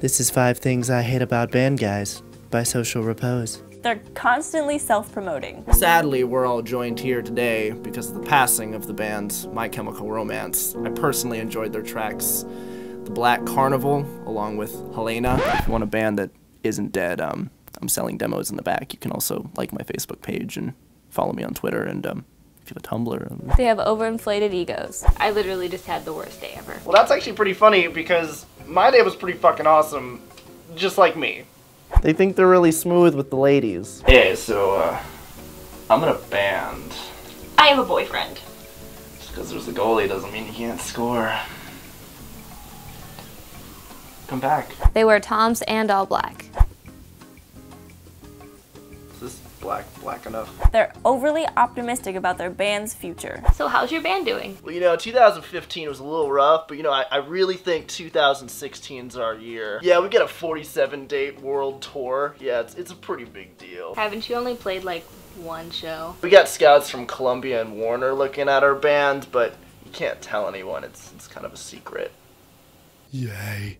This is Five Things I Hate About Band Guys by Social Repose. They're constantly self promoting. Sadly, we're all joined here today because of the passing of the band My Chemical Romance. I personally enjoyed their tracks The Black Carnival, along with Helena. If you want a band that isn't dead, um, I'm selling demos in the back. You can also like my Facebook page and follow me on Twitter. And um, if a Tumblr, um, They have overinflated egos. I literally just had the worst day ever. Well, that's actually pretty funny because my day was pretty fucking awesome, just like me. they think they're really smooth with the ladies. Yeah, so, uh, I'm in a band. I have a boyfriend. Just because there's a goalie doesn't mean you can't score. Come back. They wear toms and all black. Is this black black enough? They're overly optimistic about their band's future. So how's your band doing? Well, you know, 2015 was a little rough, but you know, I, I really think 2016's our year. Yeah, we get a 47 date world tour. Yeah, it's, it's a pretty big deal. Haven't you only played like one show? We got scouts from Columbia and Warner looking at our band, but you can't tell anyone. It's, it's kind of a secret. Yay.